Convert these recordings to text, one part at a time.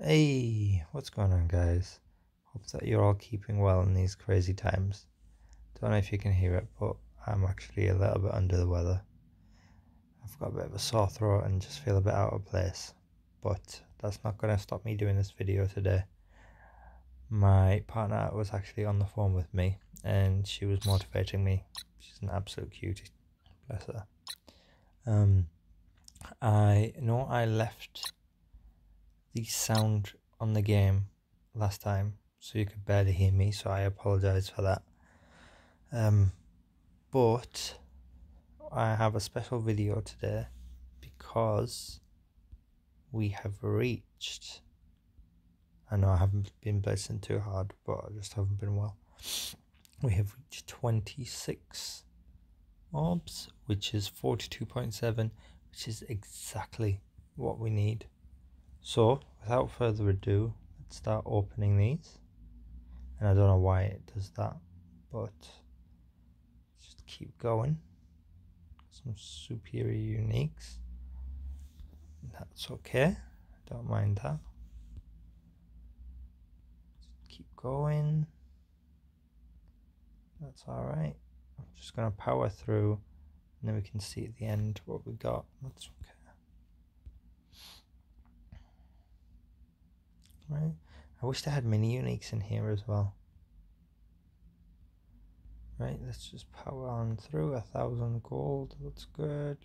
Hey, what's going on, guys? Hope that you're all keeping well in these crazy times. Don't know if you can hear it, but I'm actually a little bit under the weather. I've got a bit of a sore throat and just feel a bit out of place, but that's not going to stop me doing this video today. My partner was actually on the phone with me and she was motivating me. She's an absolute cutie, bless her. Um, I know I left the sound on the game last time, so you could barely hear me, so I apologize for that. Um, but I have a special video today because we have reached. I know I haven't been blitzing too hard, but I just haven't been well. We have reached 26 orbs, which is 42.7, which is exactly what we need. So, without further ado, let's start opening these. And I don't know why it does that, but just keep going. Some superior uniques. That's okay. Don't mind that. Keep going. That's alright. I'm just going to power through and then we can see at the end what we got. That's okay. Right. I wish they had mini uniques in here as well. Right, let's just power on through. A thousand gold, that's good.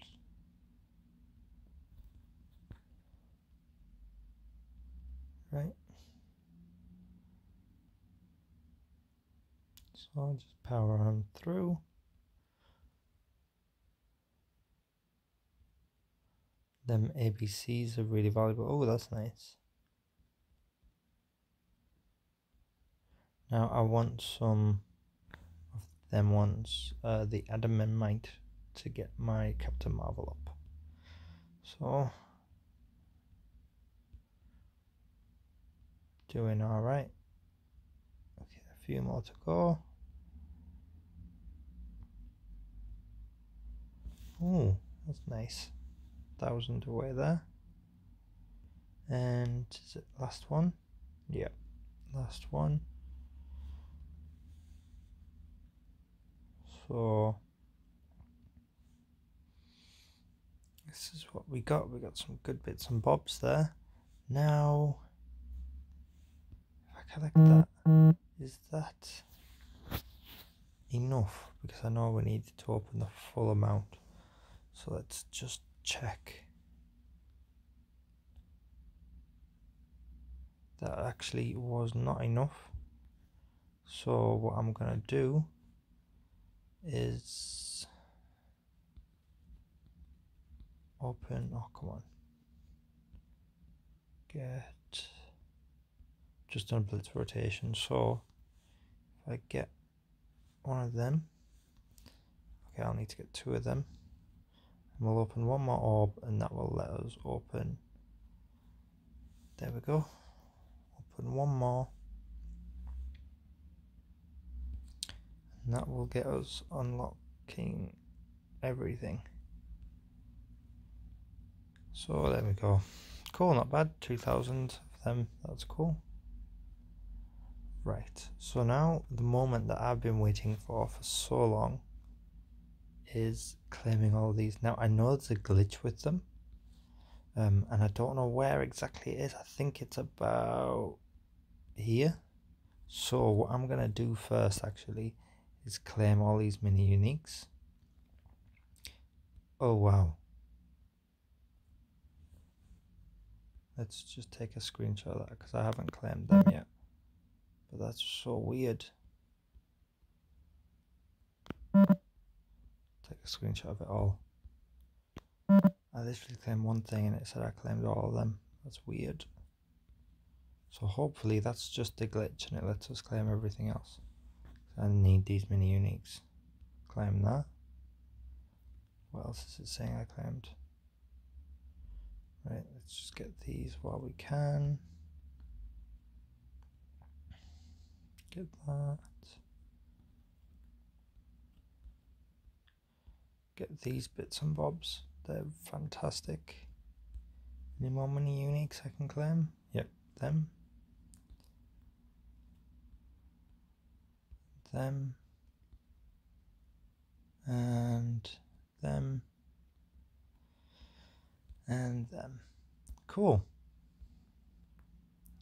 Right. So I'll just power on through. Them ABCs are really valuable. Oh, that's nice. Now I want some of them ones, uh, the Adamant to get my Captain Marvel up. So, doing alright. Okay, a few more to go. Oh, that's nice. Thousand away there. And is it last one? Yep, last one. So this is what we got. We got some good bits and bobs there. Now, if I collect that, is that enough? Because I know we need to open the full amount. So let's just check. That actually was not enough. So what I'm gonna do is open. Oh come on. Get. Just done blitz rotation. So if I get one of them okay I'll need to get two of them. And we'll open one more orb and that will let us open. There we go. Open one more and that will get us unlocking everything. So there we go. Cool not bad. 2000 of them. That's cool. Right. So now the moment that I've been waiting for for so long is claiming all these. Now I know there's a glitch with them um, and I don't know where exactly it is. I think it's about here. So what I'm gonna do first actually is claim all these mini uniques. Oh wow. Let's just take a screenshot of that because I haven't claimed them yet. But that's so weird. Take a screenshot of it all. I literally claimed one thing and it said I claimed all of them. That's weird. So hopefully that's just a glitch and it lets us claim everything else. I need these mini uniques. Claim that. What else is it saying I claimed? Right, let's just get these while we can. Get that. Get these bits and bobs. They're fantastic. Any more mini uniques I can claim? Yep, them. Them. And them. And them. Cool.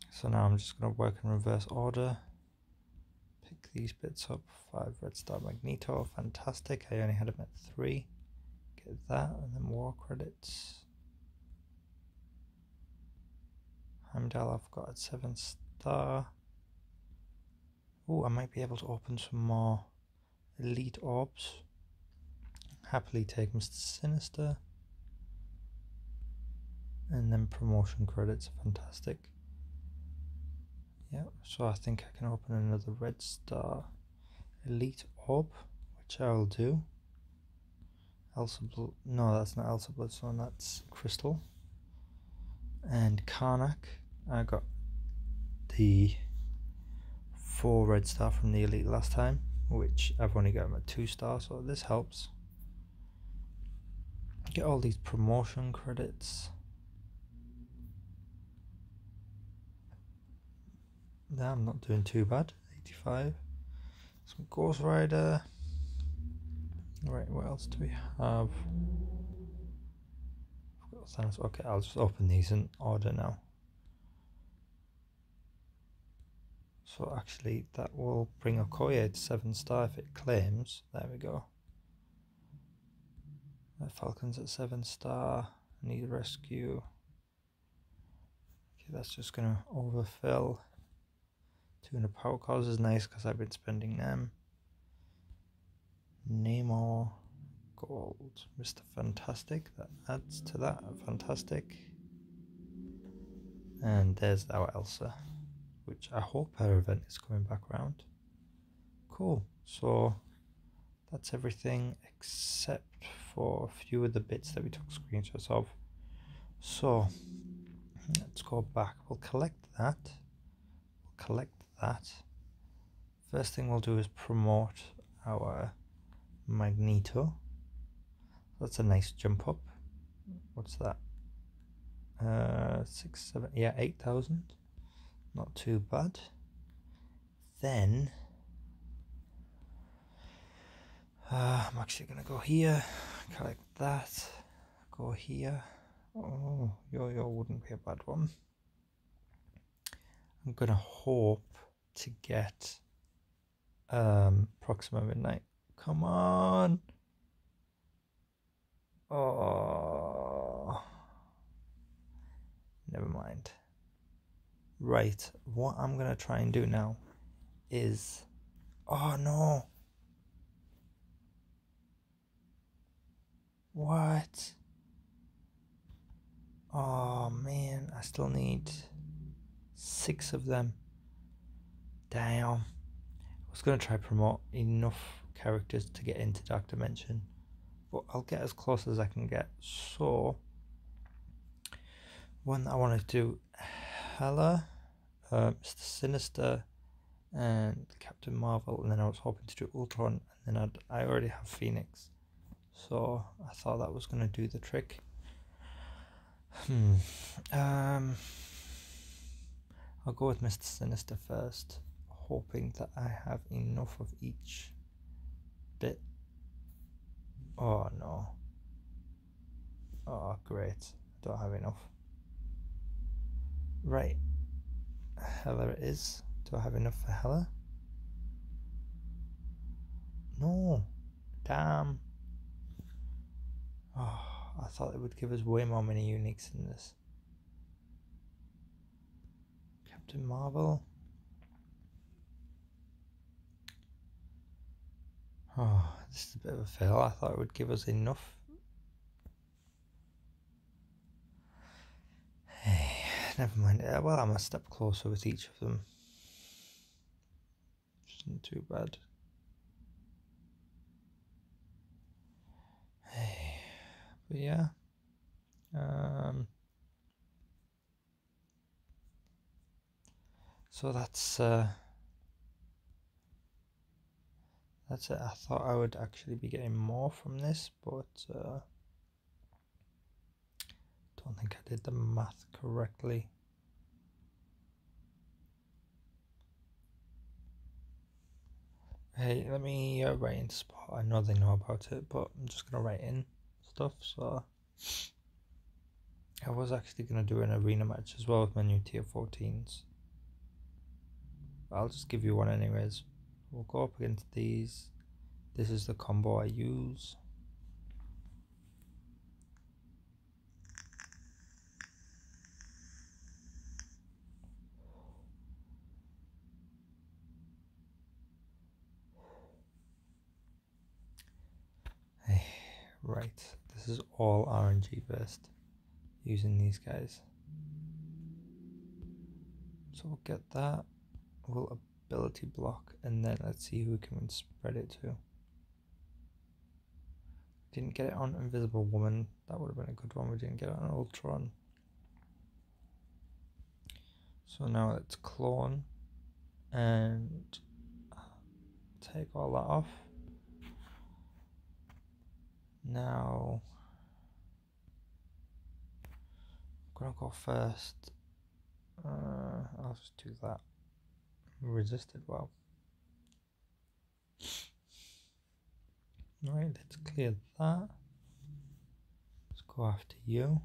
So now I'm just going to work in reverse order. Pick these bits up. Five red star magneto. Fantastic. I only had them at three. Get that and then war credits. Heimdall I've got at seven star. Oh, I might be able to open some more elite orbs. Happily take Mr. Sinister. And then promotion credits fantastic. Yeah, so I think I can open another red star elite orb, which I'll do. Elsa Bl no, that's not Elsa Bloodstone, that's Crystal. And Karnak, I got the four red star from the elite last time, which I've only got at two stars, so this helps. Get all these promotion credits. Yeah, I'm not doing too bad. 85. Some Ghost Rider. Right, what else do we have? Okay, I'll just open these in order now. So actually that will bring Okoye to 7 star if it claims. There we go. My Falcon's at 7 star. Need rescue. Okay, that's just going to overfill. 200 power cores is nice because I've been spending them. Namor Gold. Mr. Fantastic. That adds to that. Fantastic. And there's our Elsa which I hope her event is coming back around. Cool. So that's everything except for a few of the bits that we took screenshots of. So let's go back. We'll collect that. We'll collect that. First thing we'll do is promote our Magneto. That's a nice jump up. What's that? Uh, six, seven, yeah, eight thousand. Not too bad. Then uh, I'm actually gonna go here, collect that, go here. Oh, yo-yo wouldn't be a bad one. I'm gonna hope to get um Proxima Midnight. Come on. Oh. Never mind. Right, what I'm to try and do now is. Oh no! What? Oh man, I still need six of them. Damn. I was going to try promote enough characters to get into Dark Dimension, but I'll get as close as I can get. So, one I want to do Hela, uh, Mr. Sinister, and Captain Marvel, and then I was hoping to do Ultron, and then I'd, I already have Phoenix, so I thought that was going to do the trick. Hmm. Um. I'll go with Mr. Sinister first, hoping that I have enough of each bit. Oh no. Oh, great. I don't have enough. Right. Hela it is. Do I have enough for Hela? No. Damn. Oh, I thought it would give us way more mini uniques than this. Captain Marvel. Oh, this is a bit of a fail. I thought it would give us enough never mind. Uh, well, I'm a step closer with each of them. Which Isn't too bad. But yeah. Um, so that's uh, that's it. I thought I would actually be getting more from this, but uh, don't think I did the math correctly. Hey, let me uh, write in spot. I know they know about it, but I'm just going to write in stuff. So I was actually going to do an arena match as well with my new tier 14s. But I'll just give you one anyways. We'll go up against these. This is the combo I use. Right, this is all RNG based using these guys. So we'll get that. We'll ability block and then let's see who we can spread it to. Didn't get it on Invisible Woman. That would have been a good one. We didn't get it on Ultron. So now let's clone and take all that off. Now, I'm gonna go first. Uh, I'll just do that. Resisted well. Alright, let's clear that. Let's go after you.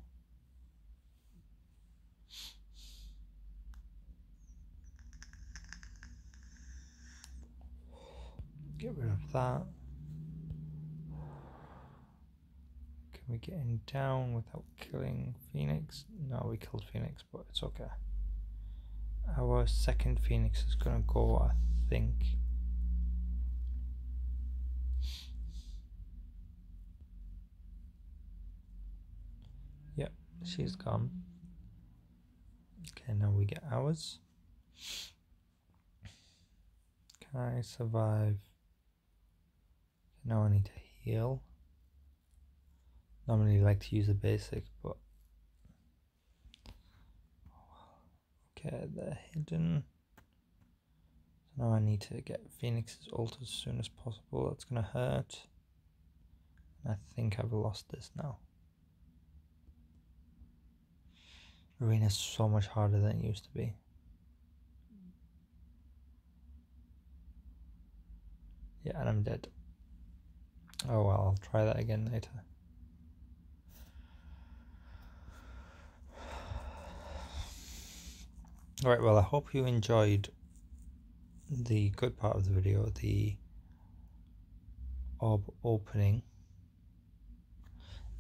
Get rid of that. We getting down without killing Phoenix? No, we killed Phoenix, but it's okay. Our second Phoenix is gonna go, I think. Yep, she's gone. Okay, now we get ours. Can I survive? Now I need to heal normally like to use a basic, but okay, they're hidden. So now I need to get Phoenix's ult as soon as possible. That's gonna hurt. I think I've lost this now. Arena's so much harder than it used to be. Yeah, and I'm dead. Oh well, I'll try that again later. Alright, well, I hope you enjoyed the good part of the video, the orb opening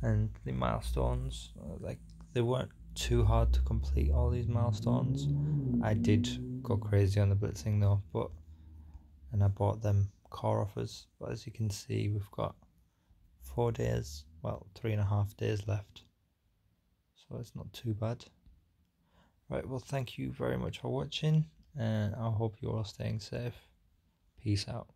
and the milestones. Uh, like, they weren't too hard to complete all these milestones. I did go crazy on the blitzing though, but and I bought them core offers. But as you can see, we've got four days, well, three and a half days left, so it's not too bad. Right, well, thank you very much for watching, and I hope you're all staying safe. Peace out.